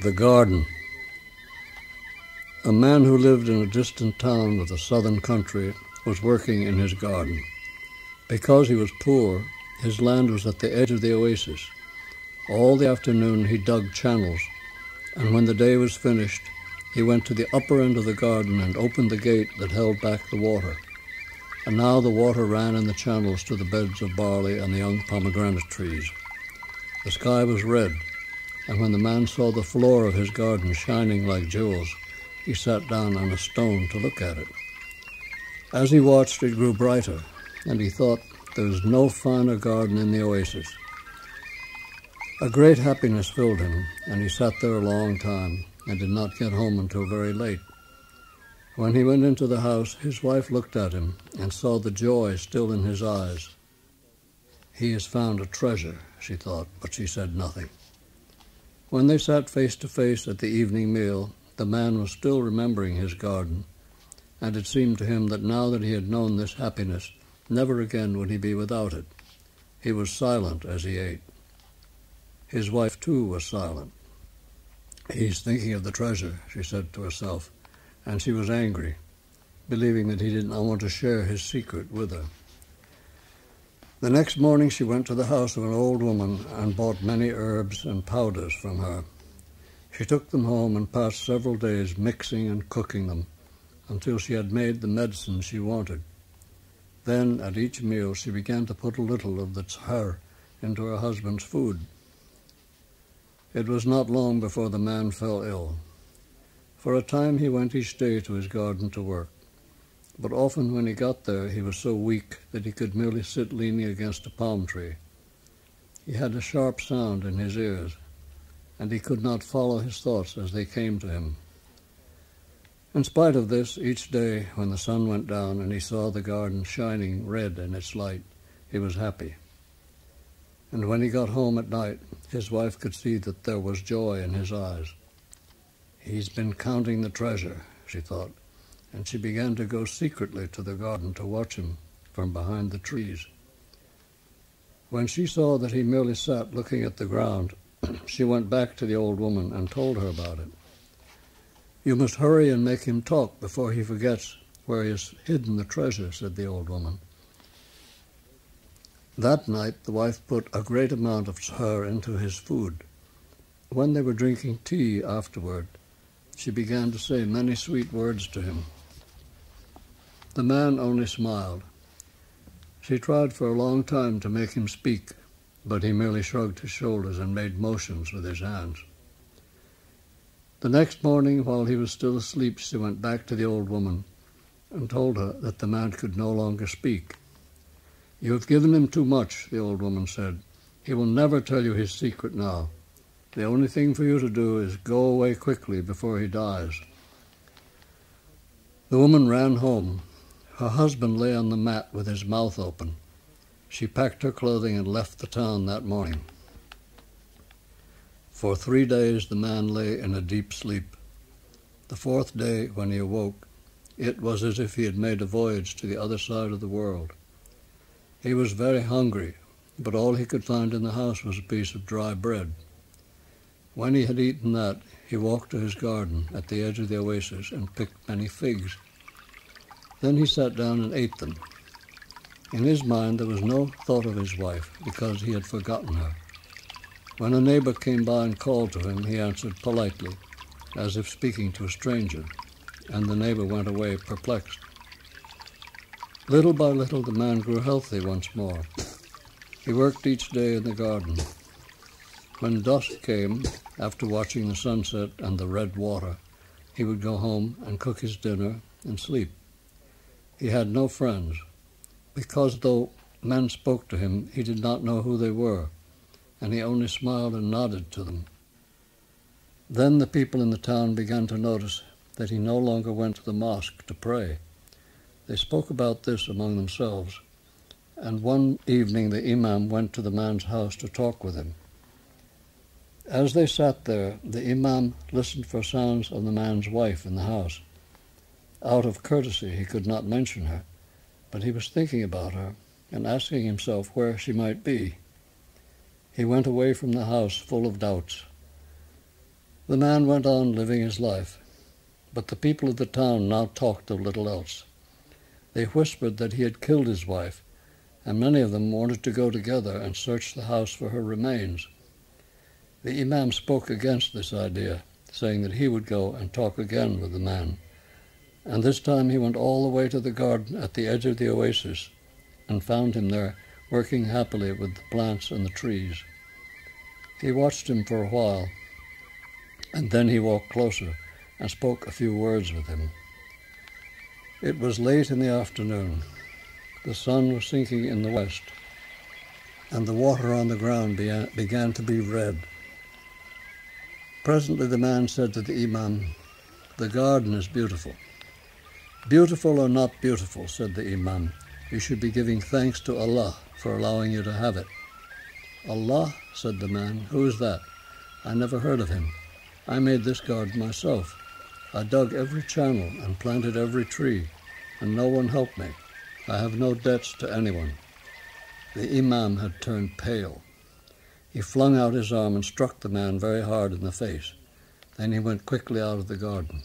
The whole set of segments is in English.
The Garden. A man who lived in a distant town of the southern country was working in his garden. Because he was poor, his land was at the edge of the oasis. All the afternoon he dug channels, and when the day was finished, he went to the upper end of the garden and opened the gate that held back the water. And now the water ran in the channels to the beds of barley and the young pomegranate trees. The sky was red, and when the man saw the floor of his garden shining like jewels, he sat down on a stone to look at it. As he watched, it grew brighter, and he thought there was no finer garden in the oasis. A great happiness filled him, and he sat there a long time and did not get home until very late. When he went into the house, his wife looked at him and saw the joy still in his eyes. He has found a treasure, she thought, but she said nothing. When they sat face to face at the evening meal, the man was still remembering his garden, and it seemed to him that now that he had known this happiness, never again would he be without it. He was silent as he ate. His wife, too, was silent. He's thinking of the treasure, she said to herself, and she was angry, believing that he did not want to share his secret with her. The next morning she went to the house of an old woman and bought many herbs and powders from her. She took them home and passed several days mixing and cooking them until she had made the medicine she wanted. Then, at each meal, she began to put a little of the tseuheur into her husband's food. It was not long before the man fell ill. For a time he went each day to his garden to work but often when he got there he was so weak that he could merely sit leaning against a palm tree. He had a sharp sound in his ears, and he could not follow his thoughts as they came to him. In spite of this, each day when the sun went down and he saw the garden shining red in its light, he was happy. And when he got home at night, his wife could see that there was joy in his eyes. He's been counting the treasure, she thought and she began to go secretly to the garden to watch him from behind the trees. When she saw that he merely sat looking at the ground, she went back to the old woman and told tseuheur about it. You must hurry and make him talk before he forgets where he has hidden the treasure, said the old woman. That night the wife put a great amount of her into his food. When they were drinking tea afterward, she began to say many sweet words to him. The man only smiled. She tried for a long time to make him speak, but he merely shrugged his shoulders and made motions with his hands. The next morning, while he was still asleep, she went back to the old woman and told her that the man could no longer speak. You have given him too much, the old woman said. He will never tell you his secret now. The only thing for you to do is go away quickly before he dies. The woman ran home her husband lay on the mat with his mouth open. She packed her clothing and left the town that morning. For three days the man lay in a deep sleep. The fourth day, when he awoke, it was as if he had made a voyage to the other side of the world. He was very hungry, but all he could find in the house was a piece of dry bread. When he had eaten that, he walked to his garden at the edge of the oasis and picked many figs. Then he sat down and ate them. In his mind there was no thought of his wife, because he had forgotten her. When a neighbor came by and called to him, he answered politely, as if speaking to a stranger, and the neighbor went away perplexed. Little by little the man grew healthy once more. He worked each day in the garden. When dusk came, after watching the sunset and the red water, he would go home and cook his dinner and sleep. He had no friends, because though men spoke to him, he did not know who they were, and he only smiled and nodded to them. Then the people in the town began to notice that he no longer went to the mosque to pray. They spoke about this among themselves, and one evening the imam went to the man's house to talk with him. As they sat there, the imam listened for sounds of the man's wife in the house. Out of courtesy, he could not mention her, but he was thinking about her and asking himself where she might be. He went away from the house full of doubts. The man went on living his life, but the people of the town now talked of little else. They whispered that he had killed his wife, and many of them wanted to go together and search the house for her remains. The Imam spoke against this idea, saying that he would go and talk again with the man. And this time he went all the way to the garden at the edge of the oasis and found him there working happily with the plants and the trees. He watched him for a while and then he walked closer and spoke a few words with him. It was late in the afternoon. The sun was sinking in the west, and the water on the ground began to be red. Presently the man said to the Imam, The garden is beautiful. Beautiful or not beautiful, said the Imam, you should be giving thanks to Allah for allowing you to have it. Allah, said the man, who is that? I never heard of him. I made this garden myself. I dug every channel and planted every tree, and no one helped me. I have no debts to anyone. The Imam had turned pale. He flung out his arm and struck the man very hard in the face. Then he went quickly out of the garden.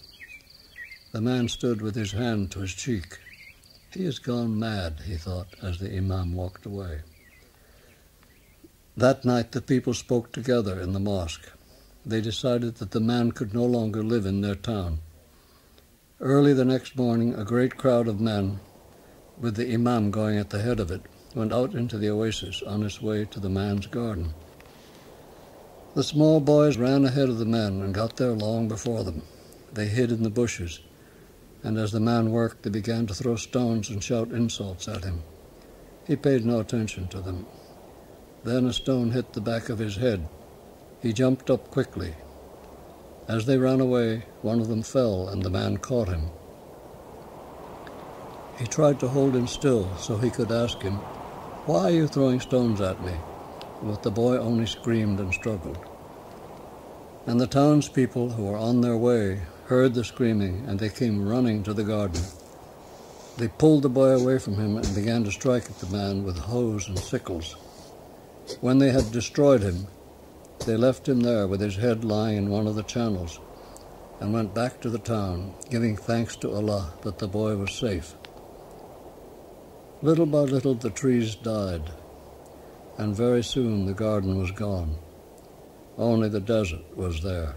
The man stood with his hand to his cheek. He has gone mad, he thought, as the Imam walked away. That night the people spoke together in the mosque they decided that the man could no longer live in their town. Early the next morning, a great crowd of men, with the Imam going at the head of it, went out into the oasis on its way to the man's garden. The small boys ran ahead of the men and got there long before them. They hid in the bushes, and as the man worked, they began to throw stones and shout insults at him. He paid no attention to them. Then a stone hit the back of his head, he jumped up quickly. As they ran away, one of them fell and the man caught him. He tried to hold him still so he could ask him, Why are you throwing stones at me? But the boy only screamed and struggled. And the townspeople who were on their way heard the screaming and they came running to the garden. They pulled the boy away from him and began to strike at the man with hoes and sickles. When they had destroyed him, they left him there with his head lying in one of the channels and went back to the town, giving thanks to Allah that the boy was safe. Little by little the trees died, and very soon the garden was gone. Only the desert was there.